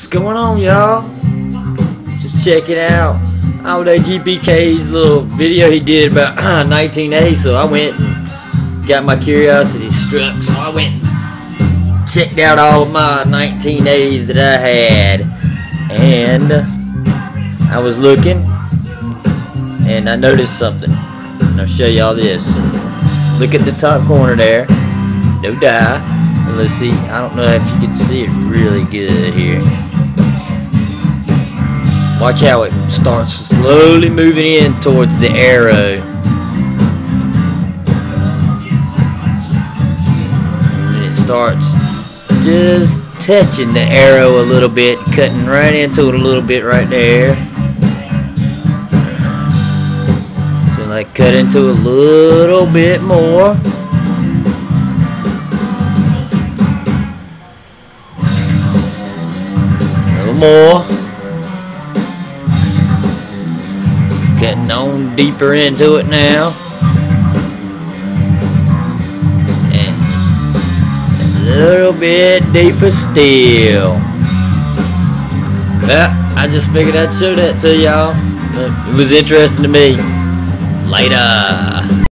What's going on, y'all? Just check it out all that GPK's little video he did about uh, 19A. So I went and got my curiosity struck. So I went and checked out all of my 19As that I had. And I was looking and I noticed something. And I'll show y'all this. Look at the top corner there. No die. Let's see. I don't know if you can see it really good here. Watch how it starts slowly moving in towards the arrow. And it starts just touching the arrow a little bit, cutting right into it a little bit right there. So like cut into a little bit more. A little more. Getting on deeper into it now. And a little bit deeper still. Well, I just figured I'd show that to y'all. It was interesting to me. Later.